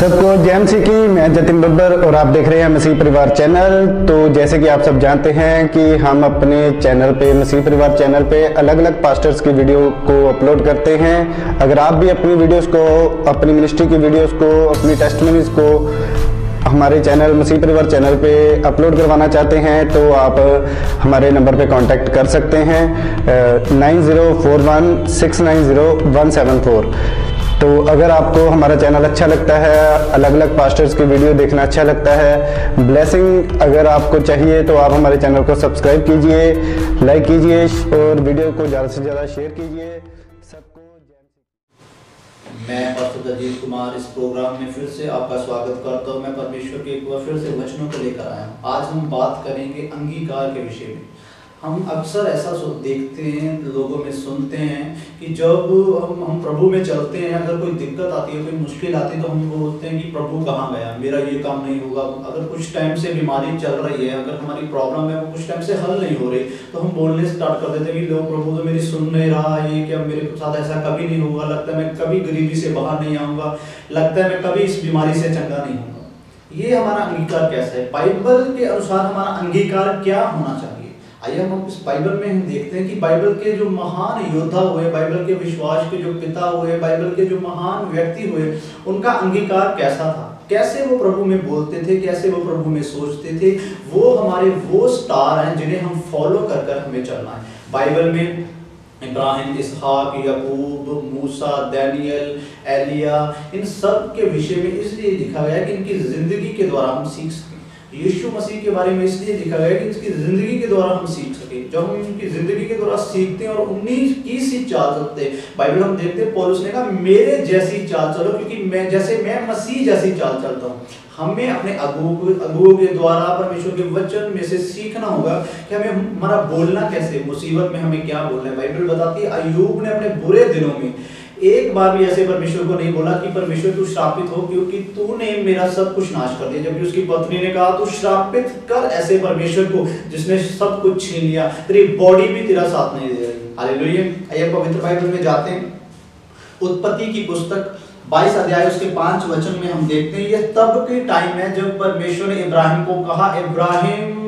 सबको जैम की मैं जतिन बब्बर और आप देख रहे हैं मसीह परिवार चैनल। तो जैसे कि आप सब जानते हैं कि हम अपने चैनल पे, मसीह परिवार चैनल पे अलग अलग पास्टर्स की वीडियो को अपलोड करते हैं। अगर आप भी अपनी वीडियोस को, अपनी मिनिस्ट्री की वीडियोस को, अपनी टेस्टमनीज को हमारे चैनल, मसीह परिवार चैनल पे अपलोड करवाना चाहते हैं तो आप हमारे नंबर पे कांटेक्ट कर सकते हैं nine zero four one six nine zero one seven four. तो अगर आपको हमारा चैनल अच्छा लगता है अलग अलग पास्टर्स की वीडियो देखना अच्छा लगता है ब्लेसिंग अगर आपको चाहिए तो आप हमारे चैनल को सब्सक्राइब कीजिए लाइक कीजिए और वीडियो को ज़्यादा से ज़्यादा शेयर कीजिए। सबको मैं पास्टर अजीत कुमार इस प्रोग्राम में फिर से आपका स्वागत करता हूँ। मैं परमेश्वर के एक बार फिर से वचनों को लेकर आया हूँ। आज हम बात करेंगे अंगीकार के विषय में। हम अक्सर ऐसा देखते हैं, लोगों में सुनते हैं कि जब हम हम प्रभु में चलते हैं, अगर कोई दिक्कत आती है, कोई मुश्किल आती है तो हम बोलते हैं कि प्रभु कहाँ गया? मेरा ये काम नहीं होगा। अगर कुछ टाइम से बीमारी चल रही है, अगर हमारी प्रॉब्लम है, वो कुछ टाइम से हल नहीं हो रही तो हम बोलने स्टार्ट कर देते हैं कि लोग प्रभु तो मेरी सुन नहीं रहा ये क्या मेरे साथ ऐसा कभी नहीं होगा? लगता है मैं कभी गरीबी से बाहर नहीं आऊँगा। लगता है मैं कभी इस बीमारी से चंगा नहीं होगा ये हमारा अंगीकार कैसा है? बाइबल के अनुसार हमारा अंगीकार क्या होना चाहिए? आइए हम इस बाइबल में हम देखते हैं कि बाइबल के जो महान योद्धा हुए, बाइबल के विश्वास के जो पिता हुए, बाइबल के जो महान व्यक्ति हुए, उनका अंगीकार कैसा था? कैसे वो प्रभु में बोलते थे? कैसे वो प्रभु में सोचते थे? वो हमारे वो स्टार हैं जिन्हें हम फॉलो कर कर हमें चलना है। बाइबल में इब्राहिम, इसहाक, यकूब, मूसा डैनियल एलिया, इन सब के विषय में इसलिए लिखा गया है कि इनकी ज़िंदगी के द्वारा हम सीख सकते यीशु मसीह के बारे में इसलिए लिखा गया कि इसकी ज़िंदगी के द्वारा हम सीख सके। जब हम इनकी ज़िंदगी के द्वारा सीखते हैं और उन्हीं की सी चाल चलते बाइबल हम देखते हैं, पौलुस ने कहा, मेरे जैसी चाल चलो, क्योंकि मैं जैसे मैं मसीह जैसी चाल चलता हूँ। हमें अपने अगुओं के द्वारा, परमेश्वर के वचन में से सीखना होगा कि हमें हमारा बोलना कैसे मुसीबत में हमें क्या बोलना है? बाइबल बताती है अयूब ने अपने बुरे दिनों में एक बार भी ऐसे परमेश्वर को नहीं बोला कि परमेश्वर, तू श्रापित हो, क्योंकि तूने मेरा सब कुछ नाश कर दिया। जबकि उसकी पत्नी ने कहा, तू श्रापित कर ऐसे परमेश्वर को जिसने सब कुछ छीन लिया। तेरी बॉडी भी तेरा साथ नहीं दे रही। हालेलुया। आइए पवित्र बाइबल में जाते हैं। उत्पत्ति की पुस्तक 22 अध्याय, उसके पाँच वचन में हम देखते हैं ये तब के टाइम है जब परमेश्वर ने इब्राहिम को कहा, इब्राहिम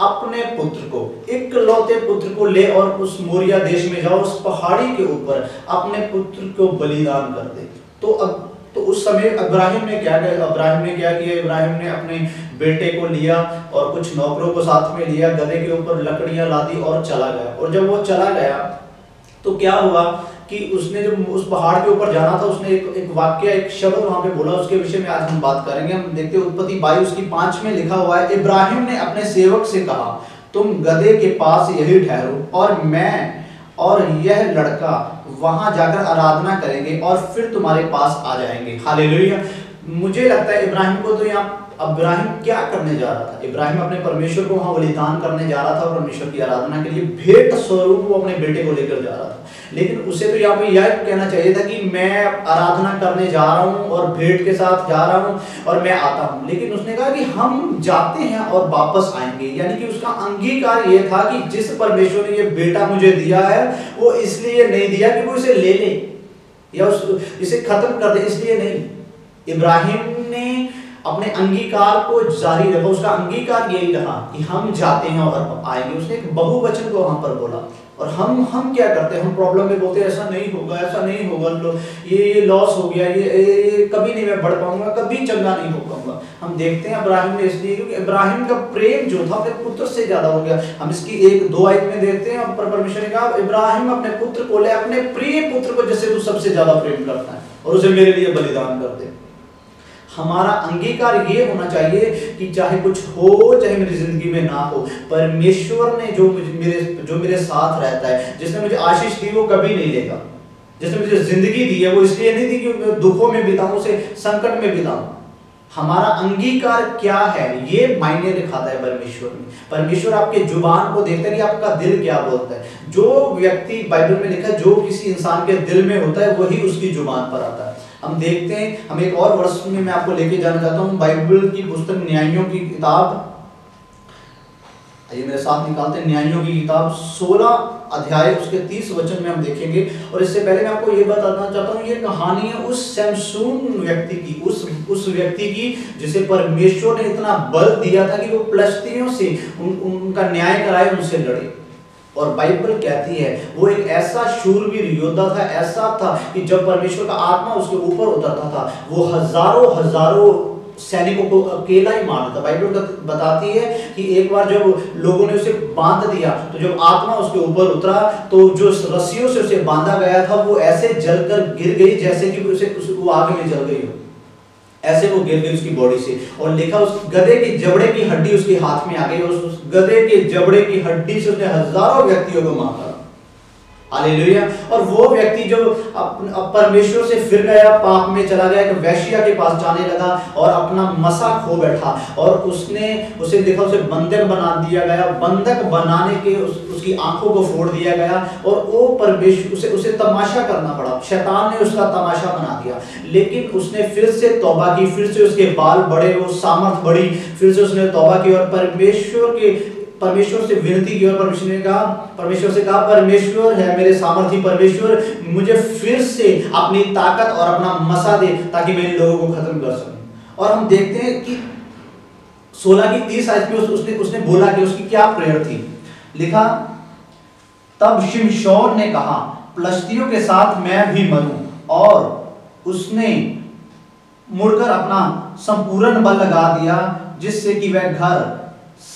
अपने पुत्र को एक लौते पुत्र को ले और उस मोरिया देश में जाओ, उस पहाड़ी के ऊपर अपने पुत्र को बलिदान कर दे। तो अब तो उस समय इब्राहिम ने क्या किया इब्राहिम ने क्या किया? इब्राहिम ने अपने बेटे को लिया और कुछ नौकरों को साथ में लिया, गधे के ऊपर लकड़ियाँ ला दी और चला गया। और जब वो चला गया तो क्या हुआ? कि उसने जब उस पहाड़ के ऊपर जाना था, उसने एक एक वाक्य, एक शब्द वहाँ पे बोला, उसके विषय में आज हम बात करेंगे। हम देखते हैं उत्पत्ति बाई उसकी पाँच में लिखा हुआ है, इब्राहिम ने अपने सेवक से कहा, तुम गधे के पास यही ठहरो और मैं और यह लड़का वहाँ जाकर आराधना करेंगे और फिर तुम्हारे पास आ जाएँगे। हालेलुया। मुझे लगता है इब्राहिम को तो यहाँ इब्राहिम क्या करने जा रहा था? इब्राहिम अपने परमेश्वर को वहाँ बलिदान करने जा रहा था परमेश्वर की आराधना के लिए भेंट स्वरूप वो अपने बेटे को लेकर जा रहा था। लेकिन उसे तो यहाँ पे यह कहना चाहिए था कि मैं आराधना करने जा रहा हूँ और भेंट के साथ जा रहा हूँ और मैं आता हूँ। लेकिन उसने कहा कि हम जाते हैं और वापस आएँगे। यानी कि उसका अंगीकार ये था कि जिस परमेश्वर ने ये बेटा मुझे दिया है, वो इसलिए नहीं दिया कि वो इसे ले ले या उस, इसे खत्म कर दे, इसलिए नहीं। इब्राहिम ने अपने अंगीकार को जारी रखा उसका अंगीकार यही रहा कि हम जाते हैं और आएँगे। उसने एक बहुवचन को वहाँ पर बोला और हम हम क्या करते हैं? हम प्रॉब्लम में बोलते हैं ऐसा नहीं होगा ऐसा नहीं होगा लो ये लॉस हो गया ये, ये, कभी नहीं मैं बढ़ पाऊँगा कभी चंगा नहीं हो पाऊँगा। हम देखते हैं इब्राहिम ने इसलिए क्योंकि इब्राहिम का प्रेम जो था अपने पुत्र से ज़्यादा हो गया। हम इसकी एक दो आयत में देखते हैं पर परमेश्वर ने कहा इब्राहिम अपने पुत्र को ले अपने प्रिय पुत्र को जैसे तू सबसे ज़्यादा प्रेम करता है और उसे मेरे लिए बलिदान कर दे। हमारा अंगीकार ये होना चाहिए कि चाहे कुछ हो, चाहे मेरी ज़िंदगी में ना हो, परमेश्वर ने जो मेरे जो मेरे साथ रहता है, जिसने मुझे आशीष दी, वो कभी नहीं लेगा जिसने मुझे ज़िंदगी दी है, वो इसलिए नहीं दी कि मैं दुखों में बिताऊं, उसे संकट में बिताऊं। हमारा अंगीकार क्या है, ये मायने दिखाता है परमेश्वर में। परमेश्वर आपके ज़ुबान को देखता है आपका दिल क्या बोलता है। जो व्यक्ति बाइबल में लिखा है, जो किसी इंसान के दिल में होता है, वही उसकी ज़ुबान पर आता है। हम देखते हैं। हम एक और वर्ष में मैं आपको लेके जाना चाहता हूँ बाइबल की पुस्तक न्यायों की किताब। आइए मेरे साथ निकालते हैं न्यायों की किताब 16 अध्याय उसके 30 वचन में हम देखेंगे। और इससे पहले मैं आपको ये बताना चाहता हूँ ये कहानी है उस सैमसून व्यक्ति की उस उस व्यक्ति की जिसे परमेश्वर ने इतना बल दिया था कि वो प्लस्तियों से उन, उनका न्याय कराए उनसे लड़े। और बाइबल कहती है, वो एक ऐसा शूरवीर योद्धा था, ऐसा था कि जब परमेश्वर का आत्मा उसके ऊपर उतरता था, वो हज़ारों हज़ारों सैनिकों को अकेला ही मार था। बाइबल बताती है कि एक बार जब लोगों ने उसे बाँध दिया तो जब आत्मा उसके ऊपर उतरा तो जो रस्सियों से उसे बांधा गया था, वो ऐसे जलकर गिर गई जैसे कि उसे वो आग में जल गई हो। ऐसे वो गिर गई उसकी बॉडी से। और लिखा उस गधे के जबड़े की हड्डी उसके हाथ में आ गई और उस गधे के जबड़े की हड्डी से उसने हज़ारों व्यक्तियों को मारा हालेलुया और वो व्यक्ति जो परमेश्वर से फिर गया पाप में चला गया एक वैश्या के पास जाने लगा और अपना मसा खो बैठा और उसने उसे देखा उसे बंधक बना दिया गया। बंधक बनाने के उस, उसकी आँखों को फोड़ दिया गया और वो परमेश्वर उसे उसे तमाशा करना पड़ा। शैतान ने उसका तमाशा बना दिया। लेकिन उसने फिर से तौबा की फिर से उसके बाल बड़े वो सामर्थ बढ़ी फिर से उसने तौबा की और परमेश्वर के परमेश्वर से विनती की और परमेश्वर ने कहा, परमेश्वर से कहा, परमेश्वर है मेरे सामर्थ्य परमेश्वर, मुझे फिर से अपनी ताकत और अपना मसा दे ताकि मैं लोगों को खत्म कर सकूँ। और हम देखते हैं कि सोलह की तीस आज में उसने उसने बोला कि उसकी क्या प्रेयर थी? लिखा, तब शिमशोर ने कहा, प्लस्तियों के साथ मैं भी मरूं। और उसने मुड़कर अपना संपूर्ण बल लगा दिया, जिससे कि वह घर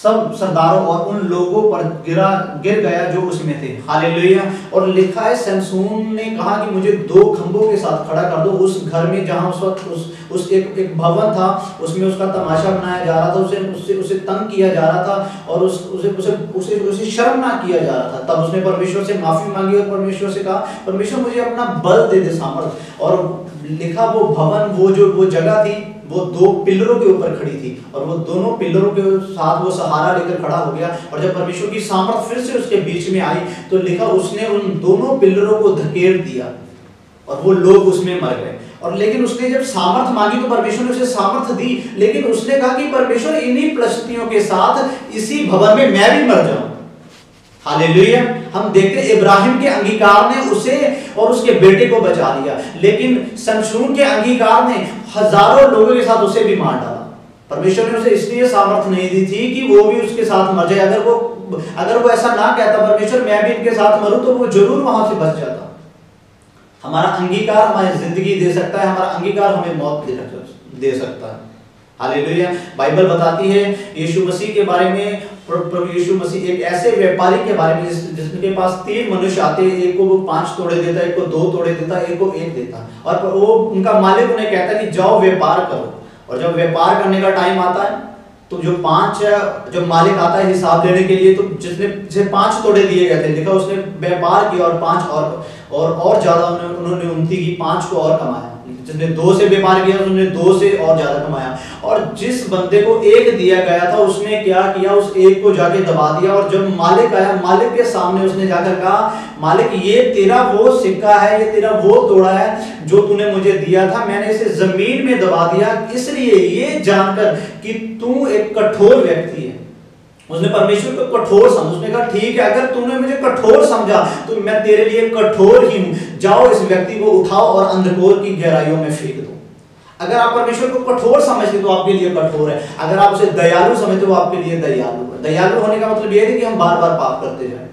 सब सरदारों और उन लोगों पर गिरा, गिर गया जो उसमें थे। हालेलुया। और लिखा है सैमसून ने कहा कि मुझे दो खंभों के साथ खड़ा कर दो उस घर में जहाँ उस वक्त उस उस एक एक भवन था, उसमें उसका तमाशा बनाया जा रहा था, उसे उससे उसे तंग किया जा रहा था और उस, उसे उसे उसे उसे शर्म ना किया जा रहा था। तब उसने परमेश्वर से माफ़ी मांगी और परमेश्वर से कहा, परमेश्वर, मुझे अपना बल दे दे सामर्थ। और लिखा वो भवन, वो जो, वो जगह थी, वो दो पिलरों के ऊपर खड़ी थी और वो दोनों पिलरों के साथ वो सहारा लेकर खड़ा हो गया और जब परमेश्वर की सामर्थ फिर से उसके बीच में आई तो लिखा उसने उन दोनों पिलरों को धकेल दिया और वो लोग उसमें मर गए। और लेकिन उसने जब सामर्थ मांगी तो परमेश्वर ने उसे सामर्थ दी। लेकिन उसने कहा कि परमेश्वर, इन्हीं प्रस्तुतियों के साथ इसी भवन में मैं भी मर जाऊँ। हालेलुया। हम देखते इब्राहिम के अंगीकार ने उसे और उसके बेटे को बचा लिया। लेकिन संसून के अंगीकार ने हज़ारों लोगों के साथ उसे भी मार डाला। परमेश्वर ने उसे इसलिए सामर्थ्य नहीं दी थी कि वो भी उसके साथ मर जाए। अगर वो अगर वो ऐसा ना कहता, परमेश्वर, मैं भी इनके साथ मरूं तो वो ज़रूर वहाँ से बच जाता। हमारा अंगीकार हमारी ज़िंदगी दे सकता है, हमारा अंगीकार हमें मौत दे सकता है। हालेलुया। बाइबल बताती है यीशु मसीह के बारे में प्रभु यीशु मसीह एक ऐसे व्यापारी के बारे में जिसके पास तीन मनुष्य आते हैं, एक को वो पाँच तोड़े देता है, एक को दो तोड़े देता है, एक को एक देता है। और वो उनका मालिक उन्हें कहता है कि जाओ व्यापार करो। और जब व्यापार करने का टाइम आता है तो जो पाँच जब मालिक आता है हिसाब लेने के लिए तो जिसने, जिसे पाँच तोड़े दिए गए थे, देखा उसने व्यापार किया और पाँच और और और ज़्यादा उन्होंने उन्नति की पाँच को और कमाया। जिसने दो से व्यापार किया उसने दो से और ज़्यादा कमाया। और जिस बंदे को एक दिया गया था, उसने क्या किया? उस एक को जाके दबा दिया और जब मालिक आया, मालिक के सामने उसने जाकर कहा, मालिक, ये तेरा वो सिक्का है, ये तेरा वो तोड़ा है जो तूने मुझे दिया था, मैंने इसे ज़मीन में दबा दिया। इसलिए ये जानकर कि तू एक कठोर व्यक्ति है। उसने परमेश्वर को कठोर समझ। उसने कहा, ठीक है, अगर तूने मुझे कठोर समझा तो मैं तेरे लिए कठोर ही हूँ। जाओ इस व्यक्ति को उठाओ और अंधकोर की गहराइयों में फेंक दो। अगर आप परमेश्वर को कठोर समझते तो आपके लिए कठोर है। अगर आप उसे दयालु समझते तो आपके लिए दयालु है। दयालु होने का मतलब यह है कि हम बार बार पाप करते जाए।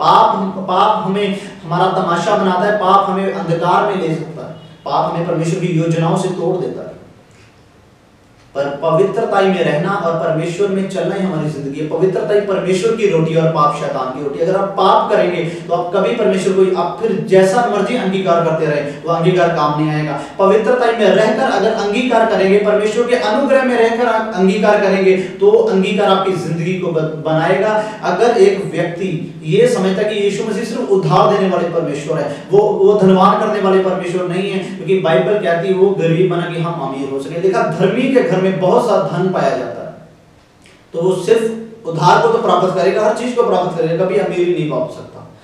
पाप पाप हमें, हमारा तमाशा बनाता है। पाप हमें अंधकार में ले सकता है। पाप हमें परमेश्वर की योजनाओं से तोड़ देता है। पर पवित्रता में रहना और परमेश्वर में चलना ही हमारी ज़िंदगी है। पवित्रता ही परमेश्वर की रोटी और पाप शैतान की रोटी। अगर आप पाप करेंगे तो आप कभी परमेश्वर को, आप फिर जैसा मर्ज़ी अंगीकार करते रहे, वो अंगीकार काम नहीं आएगा। पवित्रता में रहकर अगर अंगीकार करेंगे, परमेश्वर के अनुग्रह में रहकर आप अंगीकार करेंगे तो अंगीकार आपकी ज़िंदगी को बनाएगा। अगर एक व्यक्ति ये समझता कि यीशु मसीह सिर्फ़ उद्धार देने वाले परमेश्वर है, वो वो धनवान करने वाले परमेश्वर नहीं है, क्योंकि बाइबल कहती है, वो गरीब बना कि हम अमीर हो सके। देखा, धर्मी के घर में बहुत सा धन पाया जाता है। तो वो सिर्फ़ उधार को तो प्राप्त करेगा, हर चीज़ को प्राप्त करेगा, कभी अमीरी नहीं पा सकता।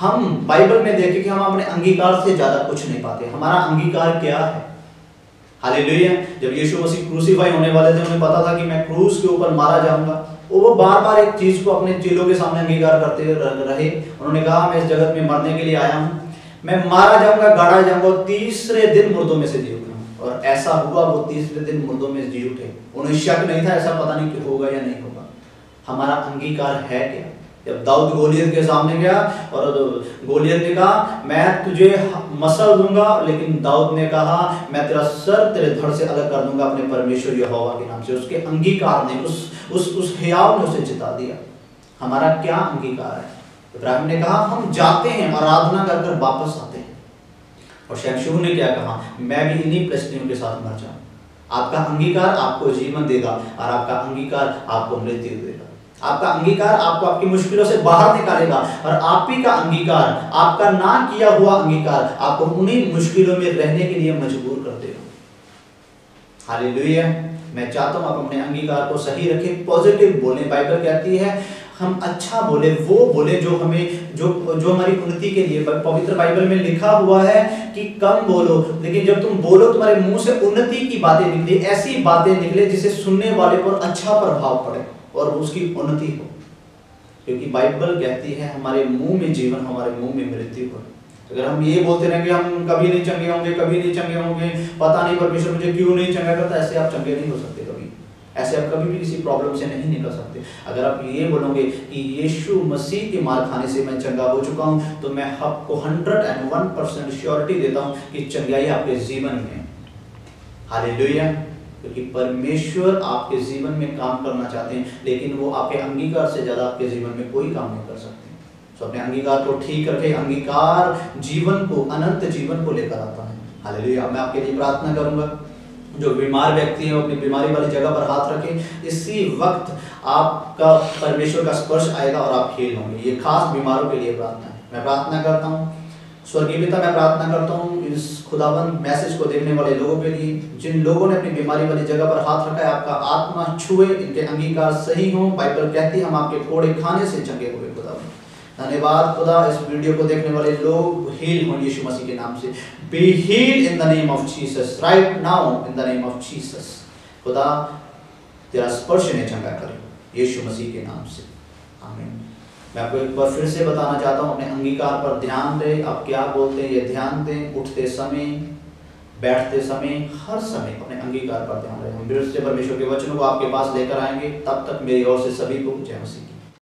हम बाइबल में देखें कि हम अपने अंगीकार से ज़्यादा कुछ नहीं पाते। हमारा अंगीकार क्या है? हालेलुया। जब यीशु मसीह क्रूसीफाई होने वाले थे, उन्हें पता था कि मैं क्रूस के ऊपर मारा जाऊँगा। वो बार बार एक चीज़ को अपने चेलों के सामने अंगीकार करते रहे। उन्होंने कहा, मैं इस जगत में मरने के लिए आया हूँ। मैं मारा जाऊँगा गाड़ा जाऊँगा तीसरे दिन मुर्दों में से जी उठा और ऐसा हुआ वो तीसरे दिन मुर्दों में जी उठे। उन्हें शक नहीं था ऐसा पता नहीं कि होगा या नहीं होगा। हमारा अंगीकार है क्या? जब दाऊद गोलियत के सामने गया और गोलियत ने कहा, मैं तुझे मसल दूँगा, लेकिन दाऊद ने कहा, मैं तेरा सर तेरे धड़ से अलग कर दूँगा अपने परमेश्वर यहोवा के नाम से। उसके अंगीकार ने, उस उस उस हियाव ने उसे जिता दिया। हमारा क्या अंगीकार है? इब्राहिम ने कहा, हम जाते हैं, आराधना कर कर वापस आते हैं। और शमशूर ने क्या कहा, मैं भी इन्हीं प्रश्नों के साथ मर जाऊँ। आपका अंगीकार आपको जीवन देगा और आपका अंगीकार आपको मृत्यु देगा। आपका अंगीकार आपको आपकी मुश्किलों से बाहर निकालेगा और आप ही का अंगीकार, आपका ना किया हुआ अंगीकार आपको उन्हीं मुश्किलों में रहने के लिए मजबूर कर देगा। हालेलुया। मैं चाहता हूँ आप अपने अंगीकार को सही रखें, पॉजिटिव बोलें बाइबल कहती है हम अच्छा बोले, वो बोले जो हमें, जो जो हमारी उन्नति के लिए पवित्र बाइबल में लिखा हुआ है कि कम बोलो। लेकिन जब तुम बोलो, तुम्हारे मुँह से उन्नति की बातें निकली, ऐसी बातें निकले जिसे सुनने वाले पर अच्छा प्रभाव पड़े और उसकी उन्नति हो। क्योंकि बाइबल कहती है, हमारे मुँह में जीवन, हमारे मुँह में मृत्यु हो। अगर हम ये बोलते रहेंगे, हम कभी नहीं चंगे होंगे, कभी नहीं चंगे होंगे, पता नहीं परमेश्वर मुझे क्यों नहीं चंगा करता, ऐसे आप चंगे नहीं हो सकते। ऐसे आप कभी भी किसी प्रॉब्लम से नहीं निकल सकते। अगर आप ये बोलोगे कि यीशु मसीह के मार खाने से मैं चंगा हो चुका हूँ तो मैं आपको hundred and one percent surety देता हूँ कि चंगाई आपके जीवन में हालेलुया क्योंकि परमेश्वर आपके जीवन में काम करना चाहते हैं, लेकिन वो आपके अंगीकार से ज़्यादा आपके जीवन में कोई काम नहीं कर सकते। तो अपने अंगीकार को ठीक रखे अंगीकार जीवन को, अनंत जीवन को लेकर आता है। हालेलुया मैं आपके लिए प्रार्थना करूँगा। जो बीमार व्यक्ति है अपनी बीमारी वाली जगह पर हाथ रखें। इसी वक्त आपका परमेश्वर का स्पर्श आएगा और आप खेल होंगे। ये खास बीमारों के लिए प्रार्थना है। मैं प्रार्थना करता हूँ। स्वर्गीय पिता, मैं प्रार्थना करता हूँ इस खुदाबंद मैसेज को देखने वाले लोगों के लिए, जिन लोगों ने अपनी बीमारी वाली जगह पर हाथ रखा है, आपका आत्मा छुए, इनके अंगीकार सही हो। बाइबल कहती हम आपके कोड़े खाने से चंगे हुए। धन्यवाद खुदा इस वीडियो को देखने वाले लोग हील हों यीशु मसीह के नाम से। Be heal in the name of Jesus right now in the name of Jesus खुदा, तेरा स्पर्श ने चंगा करे। यीशु मसीह के नाम से। आमीन। मैं आपको एक बार फिर से बताना चाहता हूँ, अपने अंगीकार पर ध्यान दें। आप क्या बोलते हैं, ये ध्यान दें। उठते समय, बैठते समय, हर समय अपने अंगीकार पर ध्यान रहे हम फिर से परमेश्वर के वचनों को आपके पास लेकर आएँगे। तब तक मेरी ओर से सभी को जय मसीह।